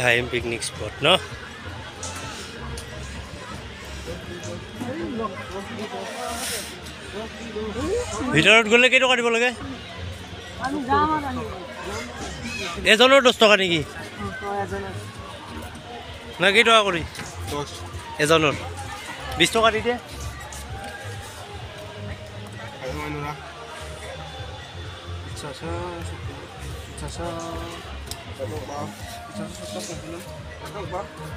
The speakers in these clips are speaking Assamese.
হাইম পিকনিক স্পট ন ভিতৰত গ'লে কেইটকা দিব লাগে এজনৰ দহ টকা নেকি না কেইটকা কৰি এজনৰ বিছ টকা দি দিয়ে 누나 2차선 2차선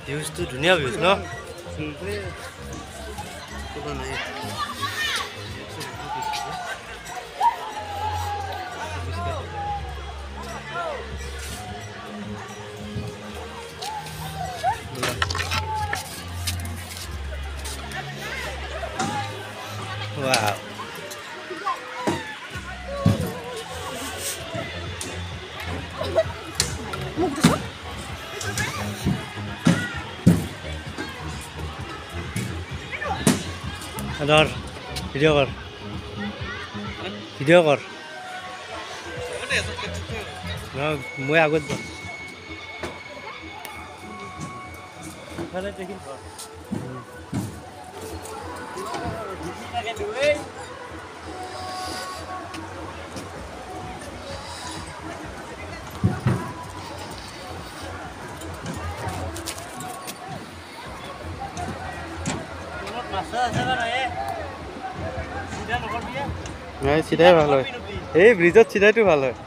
views tu dunia views no Wow. কর ভিডিও কর না মই আগত যাম দেখিম নাই চিধাই ভাল হয় এই ব্ৰিজত চিধাইটো ভাল হয়